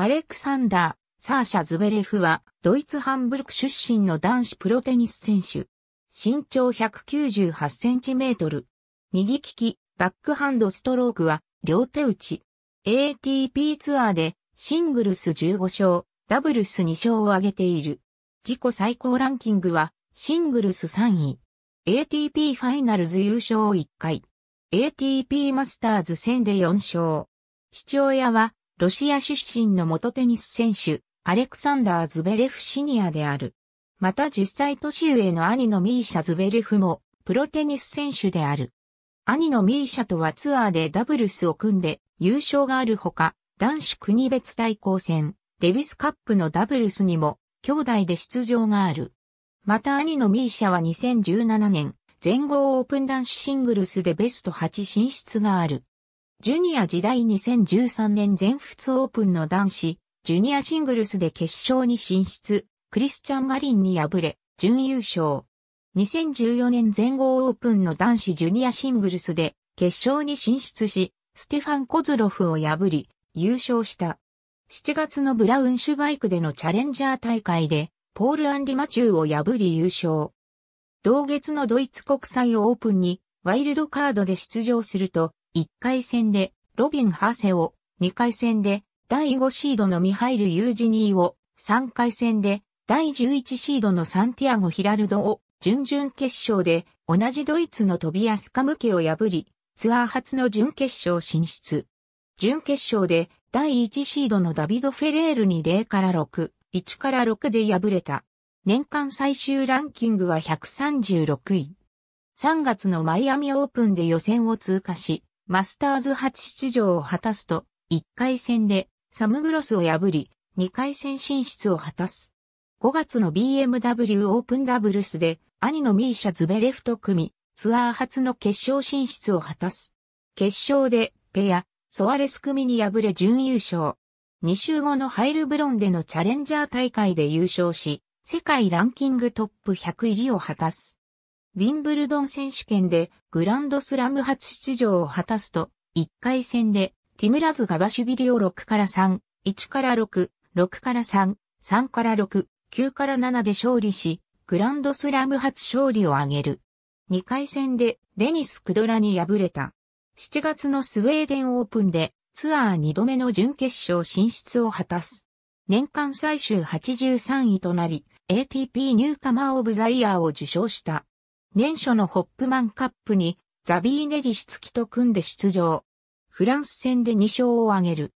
アレクサンダー、サーシャ・ズベレフは、ドイツハンブルク出身の男子プロテニス選手。身長198センチメートル。右利き、バックハンドストロークは、両手打ち。ATP ツアーで、シングルス15勝、ダブルス2勝を挙げている。自己最高ランキングは、シングルス3位。ATP ファイナルズ優勝1回。ATP マスターズ戦で4勝。父親は、ロシア出身の元テニス選手、アレクサンダー・ズベレフシニアである。また10歳年上の兄のミーシャ・ズベレフも、プロテニス選手である。兄のミーシャとはツアーでダブルスを組んで優勝があるほか、男子国別対抗戦、デビスカップのダブルスにも、兄弟で出場がある。また兄のミーシャは2017年、全豪オープン男子シングルスでベスト8進出がある。ジュニア時代2013年全仏オープンの男子、ジュニアシングルスで決勝に進出、クリスチャン・マリンに敗れ、準優勝。2014年全豪オープンの男子ジュニアシングルスで決勝に進出し、ステファン・コズロフを破り、優勝した。7月のブラウンシュバイクでのチャレンジャー大会で、ポール・アンリ・マチューを破り優勝。同月のドイツ国際オープンにワイルドカードで出場すると、1回戦でロビン・ハーセを、2回戦で第5シードのミハイル・ユージニーを、3回戦で第11シードのサンティアゴ・ヒラルドを、準々決勝で同じドイツのトビアス・カムケを破り、ツアー初の準決勝進出。準決勝で第1シードのダビド・フェレールに0から6、1から6で敗れた。年間最終ランキングは136位。3月のマイアミオープンで予選を通過し、マスターズ初出場を果たすと、1回戦でサムグロスを破り、2回戦進出を果たす。5月の BMW オープンダブルスで兄のミーシャ・ズベレフと組、ツアー初の決勝進出を果たす。決勝で、ペア、ソアレス組に敗れ準優勝。2週後のハイルブロンでのチャレンジャー大会で優勝し、世界ランキングトップ100入りを果たす。ウィンブルドン選手権でグランドスラム初出場を果たすと、1回戦でティムラズガバシュビリを6から3、1から6、6から3、3から6、9から7で勝利し、グランドスラム初勝利を挙げる。2回戦でデニス・クドラに敗れた。7月のスウェーデンオープンでツアー2度目の準決勝進出を果たす。年間最終83位となり、ATP ニューカマーオブザイヤーを受賞した。年初のホップマンカップにザビーネリシツキと組んで出場。フランス戦で2勝を挙げる。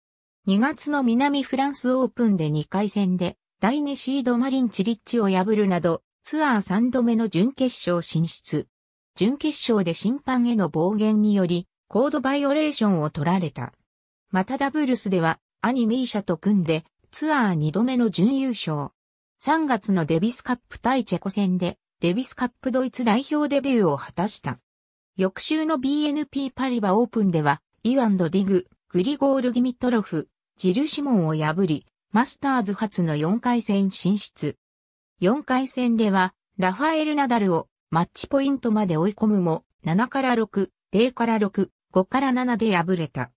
2月の南フランスオープンで2回戦で第2シードマリンチリッチを破るなどツアー3度目の準決勝進出。準決勝で審判への暴言により、コードバイオレーションを取られた。またダブルスでは、兄ミーシャと組んで、ツアー2度目の準優勝。3月のデビスカップ対チェコ戦で、デビスカップドイツ代表デビューを果たした。翌週の BNP パリバオープンでは、イワンド・ディグ、グリゴール・ギミトロフ、ジル・シモンを破り、マスターズ初の4回戦進出。4回戦では、ラファエル・ナダルをマッチポイントまで追い込むも、7から6、0から6、5から7で敗れた。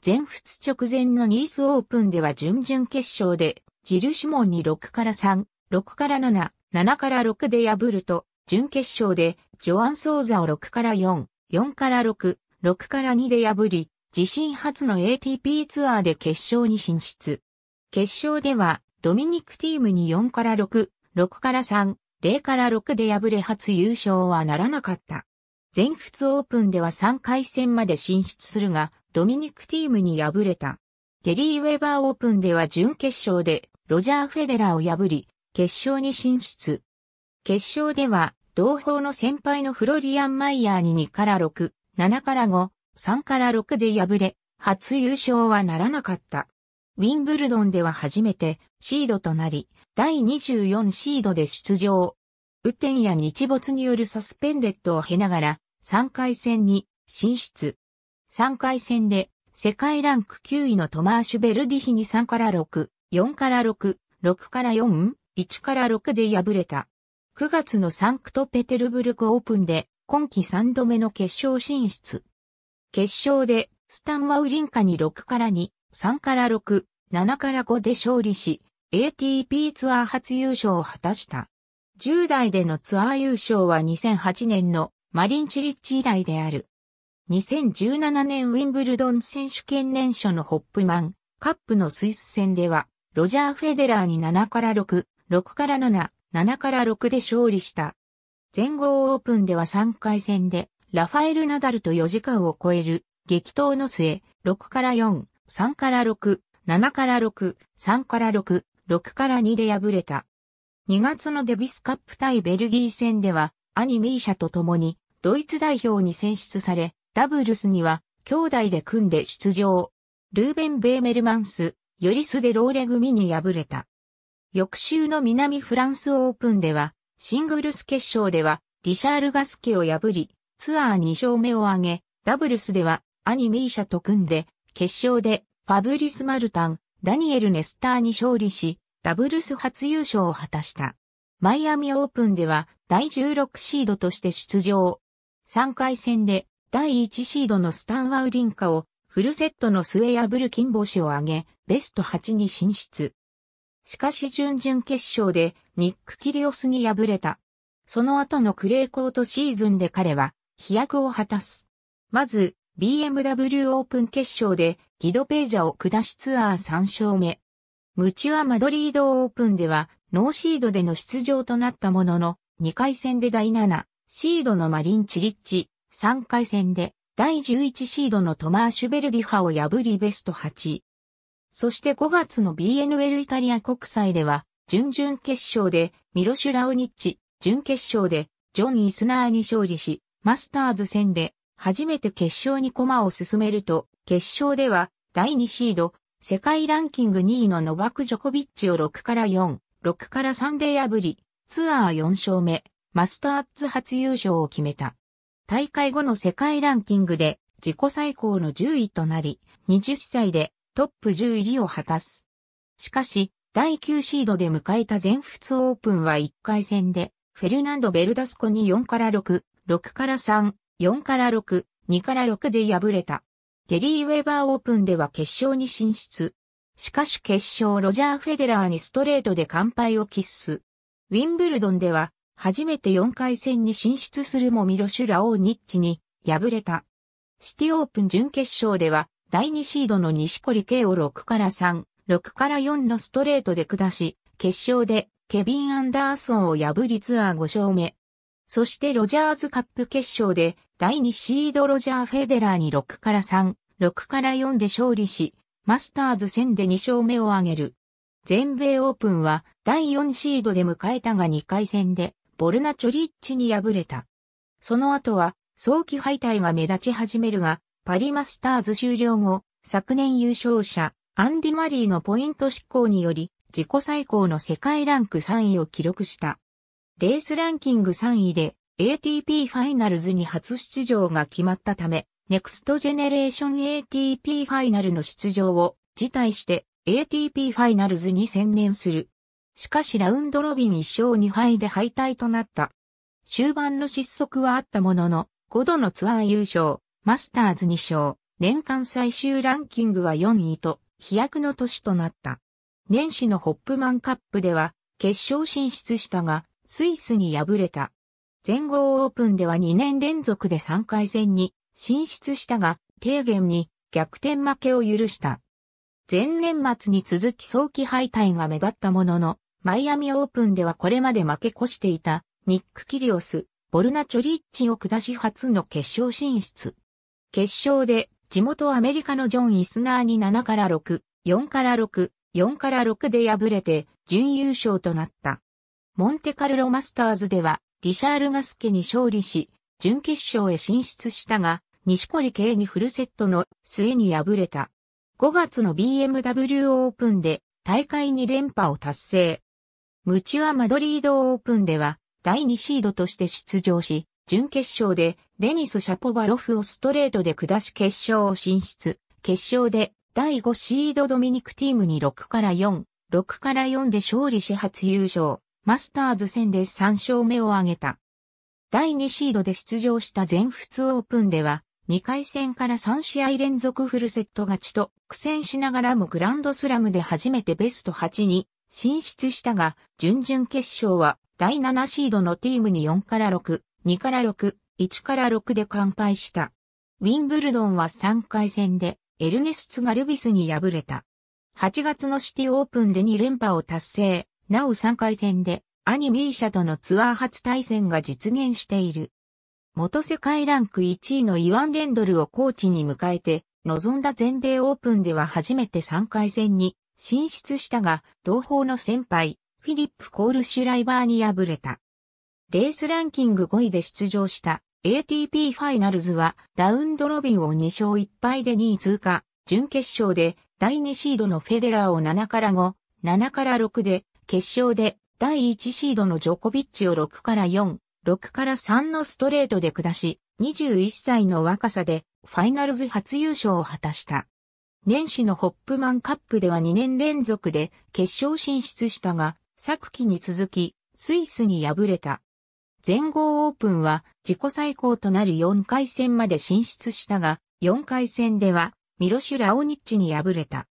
全仏直前のニースオープンでは準々決勝で、ジルシモンに6から3、6から7、7から6で破ると、準決勝でジョアン・ソーザを6から4、4から6、6から2で破り、自身初の ATP ツアーで決勝に進出。決勝ではドミニクティームに4から6、6から3、0から6で敗れ初優勝はならなかった。全仏オープンでは3回戦まで進出するが、ドミニクティームに敗れた。ゲリー・ウェバーオープンでは準決勝でロジャー・フェデラーを破り、決勝に進出。決勝では、同胞の先輩のフロリアン・マイヤーに2から6、7から5、3から6で敗れ、初優勝はならなかった。ウィンブルドンでは初めてシードとなり、第24シードで出場。雨天や日没によるサスペンデッドを経ながら3回戦に進出。3回戦で世界ランク9位のトマーシュ・ベルディヒに3から6、4から6、6から4、1から6で敗れた。9月のサンクトペテルブルクオープンで今季3度目の決勝進出。決勝でスタン・マウリンカに6から2、3から6、7から5で勝利し、ATP ツアー初優勝を果たした。10代でのツアー優勝は2008年のマリンチリッチ以来である。2017年ウィンブルドン選手権年初のホップマンカップのスイス戦では、ロジャー・フェデラーに7から6、6から7、7から6で勝利した。全豪オープンでは3回戦で、ラファエル・ナダルと4時間を超える激闘の末、6から4、3から6、7から6、3から6、6から2で敗れた。2月のデビスカップ対ベルギー戦では、兄ミーシャと共にドイツ代表に選出され、ダブルスには兄弟で組んで出場。ルーベン・ベーメルマンス、ヨリス・デ・ローレ組に敗れた。翌週の南フランスオープンでは、シングルス決勝では、リシャール・ガスケを破り、ツアー2勝目を挙げ、ダブルスでは、兄ミーシャと組んで、決勝で、ファブリス・マルタン、ダニエル・ネスターに勝利し、ダブルス初優勝を果たした。マイアミオープンでは第16シードとして出場。3回戦で第1シードのスタンワウリンカをフルセットの末破る金星を挙げ、ベスト8に進出。しかし準々決勝でニック・キリオスに敗れた。その後のクレーコートシーズンで彼は飛躍を果たす。まず、BMW オープン決勝でギドページャを下しツアー3勝目。ムチュア・マドリードオープンでは、ノーシードでの出場となったものの、2回戦で第7、シードのマリン・チリッチ、3回戦で第11シードのトマーシュベルディハを破りベスト8。そして5月の BNL イタリア国際では、準々決勝でミロシュラオニッチ、準決勝でジョン・イスナーに勝利し、マスターズ戦で初めて決勝に駒を進めると、決勝では第2シード、世界ランキング2位のノバク・ジョコビッチを6から4、6から3で破り、ツアー4勝目、マスターズ初優勝を決めた。大会後の世界ランキングで自己最高の10位となり、20歳でトップ10入りを果たす。しかし、第9シードで迎えた全仏オープンは1回戦で、フェルナンド・ベルダスコに4から6、6から3、4から6、2から6で敗れた。ゲリー・ウェバーオープンでは決勝に進出。しかし決勝ロジャー・フェデラーにストレートで完敗を喫す。ウィンブルドンでは初めて4回戦に進出するもミロシュラオーニッチに敗れた。シティオープン準決勝では第2シードの西堀圭を6から3、6から4のストレートで下し、決勝でケビン・アンダーソンを破りツアー5勝目。そしてロジャーズカップ決勝で第2シードロジャー・フェデラーに6から3、6から4で勝利し、マスターズ戦で2勝目を挙げる。全米オープンは第4シードで迎えたが2回戦でボルナ・チョリッチに敗れた。その後は早期敗退が目立ち始めるが、パリマスターズ終了後、昨年優勝者、アンディ・マリーのポイント失効により、自己最高の世界ランク3位を記録した。レースランキング3位で ATP ファイナルズに初出場が決まったため、ネクストジェネレーション ATP ファイナルの出場を辞退して ATP ファイナルズに専念する。しかしラウンドロビン1勝2敗で敗退となった。終盤の失速はあったものの、5度のツアー優勝、マスターズ2勝、年間最終ランキングは4位と飛躍の年となった。年始のホップマンカップでは決勝進出したが、スイスに敗れた。全豪オープンでは2年連続で3回戦に進出したが、低減に逆転負けを許した。前年末に続き早期敗退が目立ったものの、マイアミオープンではこれまで負け越していたニック・キリオス、ボルナチョリッチを下し初の決勝進出。決勝で地元アメリカのジョン・イスナーに7から6、4から6、4から6で敗れて準優勝となった。モンテカルロマスターズではリシャール・ガスケに勝利し、準決勝へ進出したが、西堀圭にフルセットの末に敗れた。5月の BMW オープンで大会2連覇を達成。ムチュア・マドリードオープンでは第2シードとして出場し、準決勝でデニス・シャポバロフをストレートで下し決勝を進出。決勝で第5シードドミニクティームに6から4、6から4で勝利し初優勝。マスターズ戦で3勝目を挙げた。第2シードで出場した全仏オープンでは、2回戦から3試合連続フルセット勝ちと苦戦しながらもグランドスラムで初めてベスト8に進出したが、準々決勝は第7シードのティームに4から6、2から6、1から6で完敗した。ウィンブルドンは3回戦でエルネスツ・ガルビスに敗れた。8月のシティオープンで2連覇を達成。なお3回戦で兄ミーシャとのツアー初対戦が実現している。元世界ランク1位のイワン・レンドルをコーチに迎えて、臨んだ全米オープンでは初めて3回戦に進出したが、同胞の先輩、フィリップ・コールシュライバーに敗れた。レースランキング5位で出場した ATP ファイナルズはラウンドロビンを2勝1敗で2位通過、準決勝で第2シードのフェデラーを7から5、7から6で、決勝で第1シードのジョコビッチを6から4、6から3のストレートで下し、21歳の若さでファイナルズ初優勝を果たした。年始のホップマンカップでは2年連続で決勝進出したが、昨季に続き、スイスに敗れた。全豪オープンは自己最高となる4回戦まで進出したが、4回戦ではミロシュ・ラオニッチに敗れた。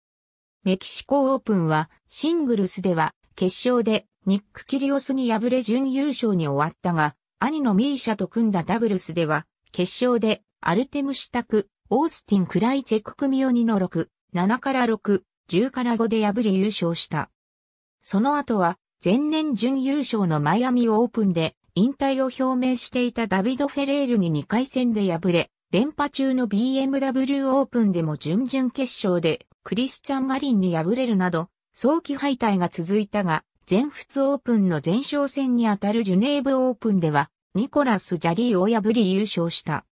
メキシコオープンはシングルスでは決勝でニック・キリオスに敗れ準優勝に終わったが、兄のミーシャと組んだダブルスでは決勝でアルテムシュタク、オースティン・クライチェック組を2の6、7から6、10から5で破り優勝した。その後は前年準優勝のマイアミオープンで引退を表明していたダビド・フェレールに2回戦で敗れ、連覇中の BMW オープンでも準々決勝でクリスチャン・マリンに敗れるなど、早期敗退が続いたが、全仏オープンの前哨戦にあたるジュネーブオープンでは、ニコラス・ジャリーを破り優勝した。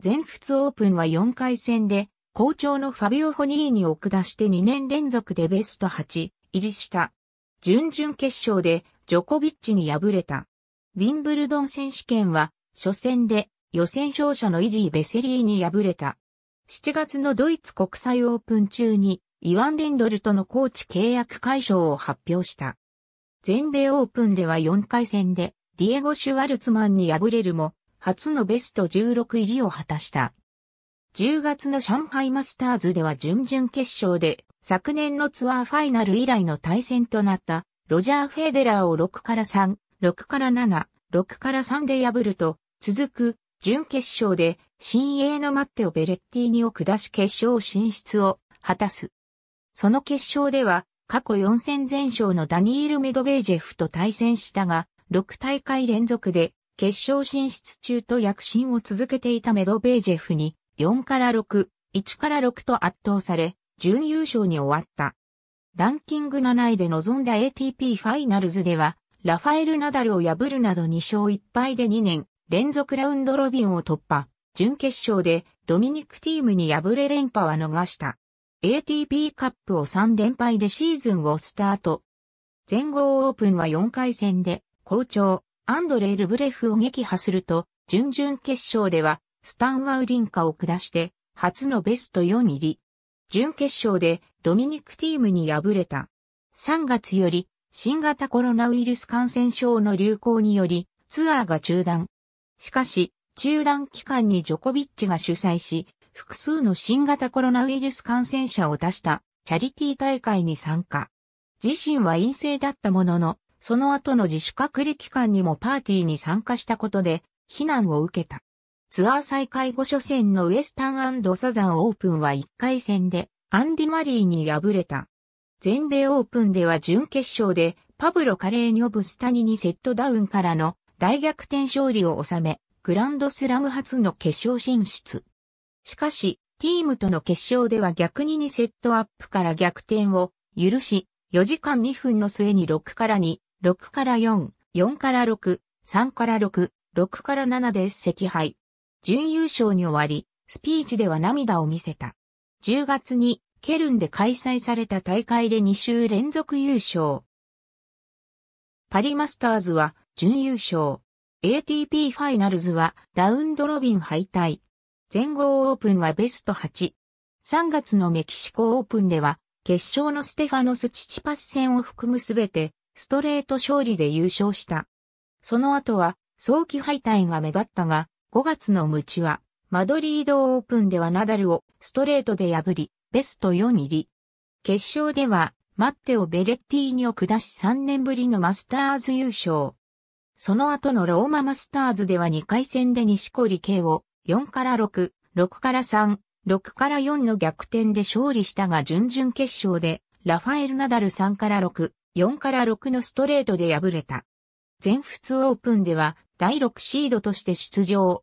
全仏オープンは4回戦で、好調のファビオ・ホニーニを下して2年連続でベスト8入りした。準々決勝でジョコビッチに敗れた。ウィンブルドン選手権は初戦で予選勝者のイジー・ベセリーに敗れた。7月のドイツ国際オープン中にイワン・レンドルとのコーチ契約解消を発表した。全米オープンでは4回戦でディエゴ・シュワルツマンに敗れるも初のベスト16入りを果たした。10月の上海マスターズでは準々決勝で昨年のツアーファイナル以来の対戦となったロジャー・フェデラーを6から3、6から7、6から3で破ると、続く準決勝で新鋭のマッテオ・ベレッティーニを下し決勝進出を果たす。その決勝では過去4戦全勝のダニール・メドベージェフと対戦したが、6大会連続で決勝進出中と躍進を続けていたメドベージェフに4から6、1から6と圧倒され、準優勝に終わった。ランキング7位で臨んだ ATP ファイナルズでは、ラファエル・ナダルを破るなど2勝1敗で2年連続ラウンドロビンを突破。準決勝でドミニクティームに敗れ連覇は逃した。ATP カップを3連敗でシーズンをスタート。全豪オープンは4回戦で好調アンドレイ・ルブレフを撃破すると、準々決勝ではスタンワウリンカを下して初のベスト4入り。準決勝でドミニクティームに敗れた。3月より新型コロナウイルス感染症の流行によりツアーが中断。しかし、中断期間にジョコビッチが主催し、複数の新型コロナウイルス感染者を出したチャリティー大会に参加。自身は陰性だったものの、その後の自主隔離期間にもパーティーに参加したことで、非難を受けた。ツアー再開後初戦のウエスタンサザンオープンは1回戦で、アンディ・マリーに敗れた。全米オープンでは準決勝でパブロ・カレーニョブスタニにセットダウンからの大逆転勝利を収め、グランドスラム初の決勝進出。しかし、ティームとの決勝では逆に2セットアップから逆転を許し、4時間2分の末に6から2、6から4、4から6、3から6、6から7で赤敗。準優勝に終わり、スピーチでは涙を見せた。10月にケルンで開催された大会で2週連続優勝。パリマスターズは準優勝。ATP ファイナルズはラウンドロビン敗退。全豪オープンはベスト8。3月のメキシコオープンでは決勝のステファノス・チチパス戦を含むすべてストレート勝利で優勝した。その後は早期敗退が目立ったが5月のムチはマドリードオープンではナダルをストレートで破り、ベスト4入り。決勝では、マッテオ・ベレッティーニを下し3年ぶりのマスターズ優勝。その後のローママスターズでは2回戦で西堀圭を4から6、6から3、6から4の逆転で勝利したが準々決勝でラファエル・ナダル3から6、4から6のストレートで敗れた。全仏オープンでは第6シードとして出場。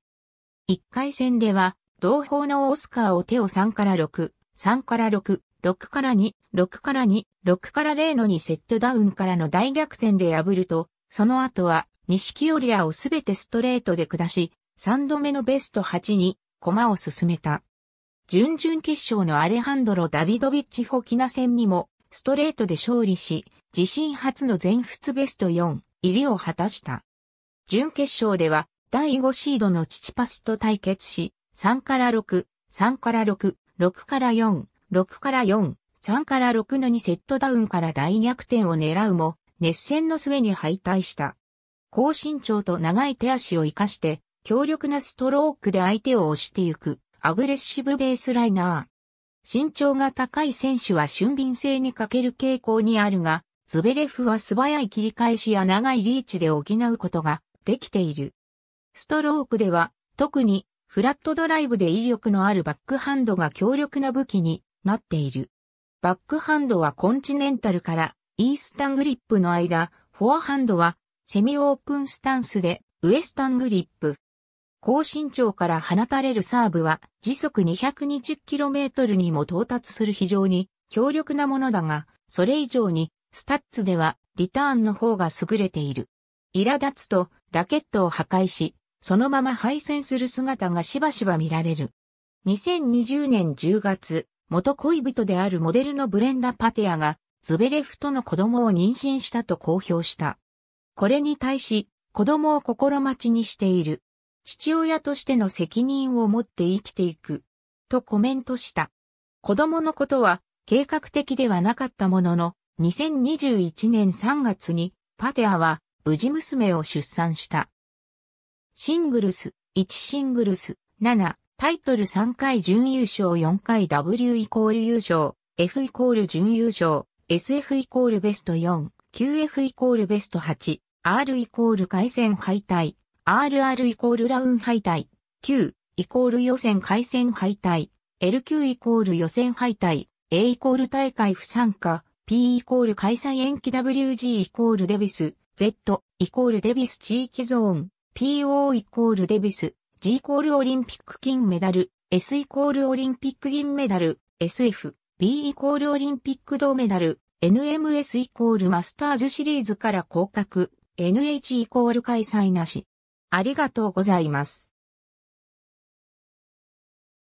1回戦では同胞のオスカーを手を3から6、3から6、6から2、6から2、6から0の2セットダウンからの大逆転で敗ると、その後は錦織屋をすべてストレートで下し、3度目のベスト8に駒を進めた。準々決勝のアレハンドロ・ダビドビッチ・フォキナ戦にもストレートで勝利し、自身初の全仏ベスト4入りを果たした。準決勝では第5シードのチチパスと対決し、3から6、3から6、6から4、6から4、3から6の2セットダウンから大逆転を狙うも、熱戦の末に敗退した。高身長と長い手足を活かして、強力なストロークで相手を押してゆく、アグレッシブベースライナー。身長が高い選手は俊敏性に欠ける傾向にあるが、ズベレフは素早い切り返しや長いリーチで補うことができている。ストロークでは、特にフラットドライブで威力のあるバックハンドが強力な武器になっている。バックハンドはコンチネンタルからイースタングリップの間、フォアハンドはセミオープンスタンスでウエスタングリップ。高身長から放たれるサーブは時速 220km にも到達する非常に強力なものだが、それ以上にスタッツではリターンの方が優れている。苛立つとラケットを破壊し、そのまま敗戦する姿がしばしば見られる。2020年10月、元恋人であるモデルのブレンダ・パテアがズベレフとの子供を妊娠したと公表した。これに対し、子供を心待ちにしている。父親としての責任を持って生きていく。とコメントした。子供のことは計画的ではなかったものの、2021年3月にパテアは無事娘を出産した。シングルス、1シングルス、7、タイトル3回準優勝4回 W イコール優勝、F イコール準優勝、SF イコールベスト4、QF イコールベスト8、R イコール回戦敗退、RR イコールラウン敗退、Q イコール予選回戦敗退、LQ イコール予選敗退、A イコール大会不参加、P イコール開催延期 WG イコールデビス、Z イコールデビス地域ゾーン、PO イコールデビス、G イコールオリンピック金メダル、S イコールオリンピック銀メダル、SF、B イコールオリンピック銅メダル、NMS イコールマスターズシリーズから降格、NH イコール開催なし。ありがとうございます。